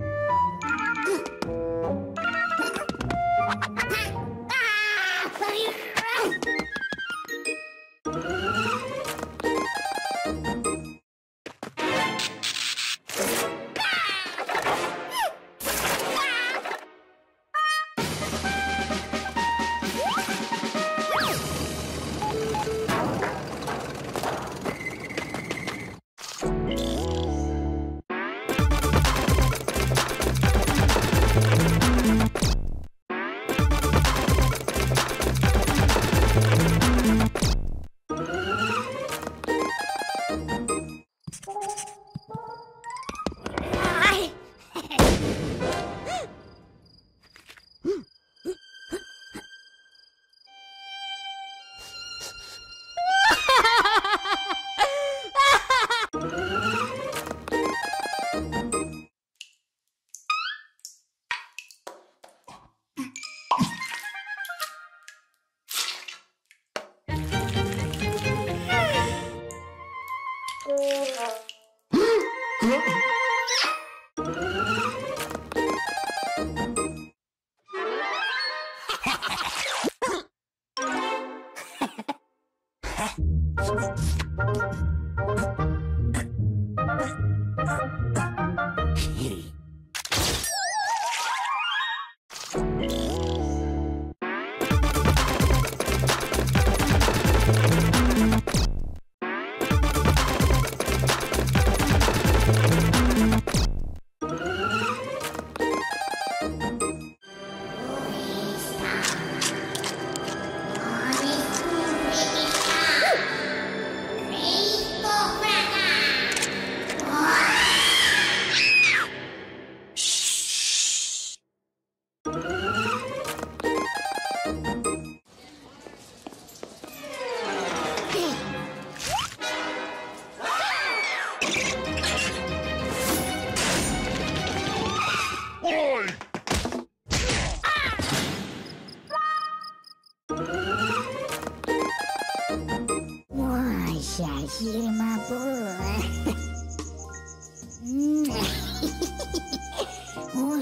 うん。Huh?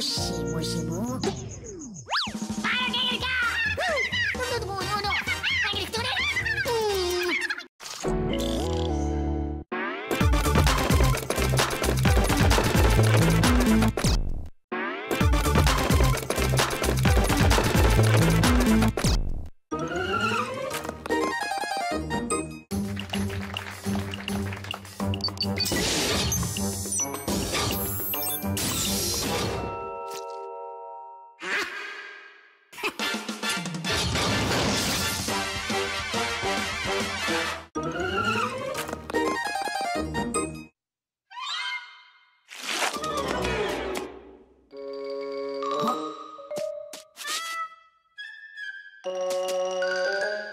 Moshi, Hehehehe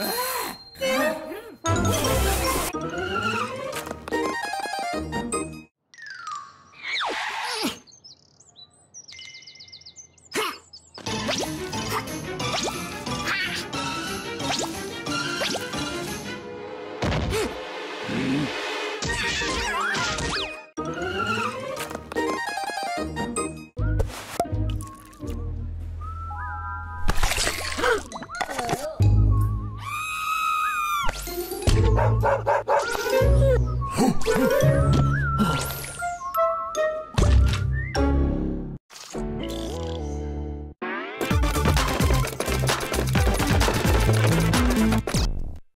Ah!